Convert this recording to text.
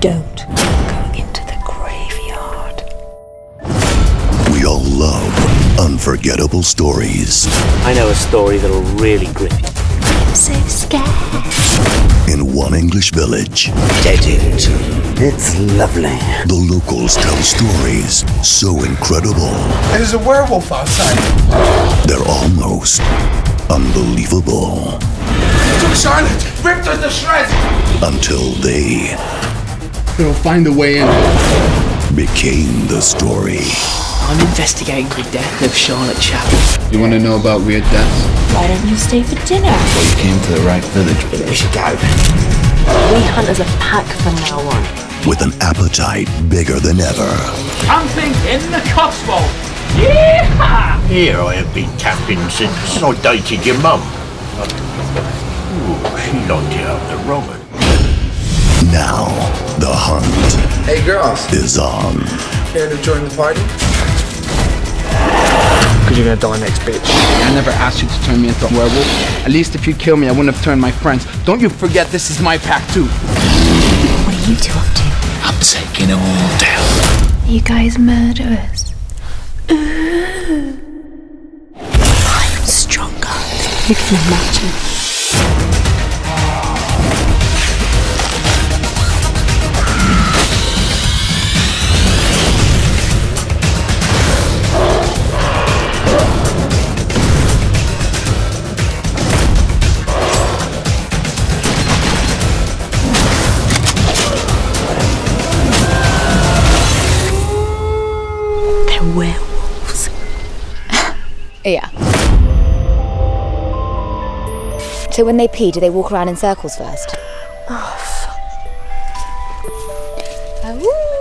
don't go into the graveyard. We all love unforgettable stories. I know a story that'll really grip you. I'm so scared. In one English village, Deadington. It's lovely. the locals tell stories so incredible There's a werewolf outside. they're almost unbelievable. Took Charlotte, ripped her to shreds. Until they They'll find a way in. became the story. I'm investigating the death of Charlotte Chapel. You want to know about weird deaths? Why don't you stay for dinner? Well, you came to the right village. We should go. We hunt as a pack from now on. With an appetite bigger than ever. I'm thinking the Cotswold. Yeah! Here I have been camping since I dated your mum. Ooh, she liked you out the Roman. Now, the hunt Hey girls, is on. here to join the party? Because you're gonna die next, bitch. I never asked you to turn me into a werewolf. At least if you kill me, I wouldn't have turned my friends. Don't you forget this is my pack too. What are you two up to? I'm taking it all down. You guys murderers. Ooh. I'm stronger than you can imagine. Werewolves. Yeah. So when they pee, do they walk around in circles first? Oh, fuck. Oh,